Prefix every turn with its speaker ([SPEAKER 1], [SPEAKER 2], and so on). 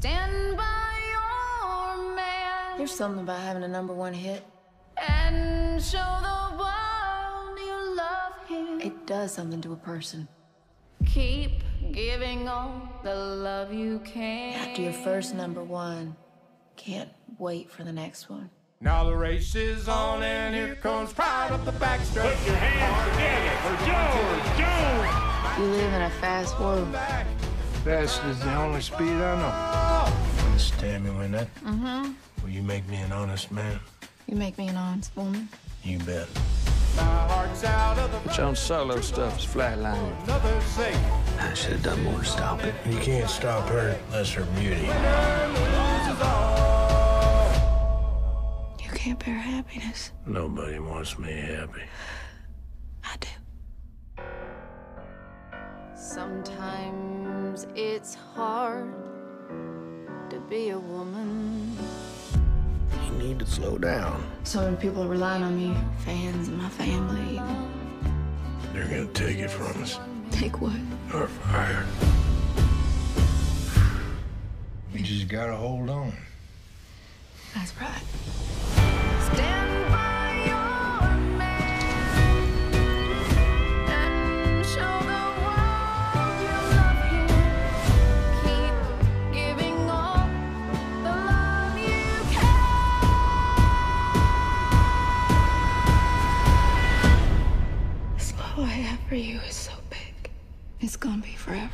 [SPEAKER 1] Stand by your man
[SPEAKER 2] There's something about having a number one hit.
[SPEAKER 1] and show the world you love him.
[SPEAKER 2] It does something to a person.
[SPEAKER 1] Keep giving all the love you can.
[SPEAKER 2] After your first number one, can't wait for the next one.
[SPEAKER 3] Now the race is on, and here comes pride up the backstretch.
[SPEAKER 4] Put your hands together for George Jones.
[SPEAKER 2] You live in a fast world.
[SPEAKER 5] Fast is the only speed I know. Understand me when that?
[SPEAKER 2] Mm-hmm.
[SPEAKER 5] Will you make me an honest man?
[SPEAKER 2] You make me an honest woman.
[SPEAKER 5] You bet.
[SPEAKER 3] My heart's out of the
[SPEAKER 6] Jones solo stuff is flatlining.
[SPEAKER 5] I should have done more to stop it. You can't stop her unless her beauty.
[SPEAKER 2] You can't bear happiness.
[SPEAKER 5] Nobody wants me happy.
[SPEAKER 2] I do. Sometimes it's hard to be a woman.
[SPEAKER 5] You need to slow down.
[SPEAKER 2] So many people are relying on me, fans and my family.
[SPEAKER 5] They're gonna take it from us.
[SPEAKER 2] Take what?
[SPEAKER 5] Our fire. We just gotta hold on.
[SPEAKER 2] That's right.
[SPEAKER 1] Stand by for you is so big. It's gonna be forever.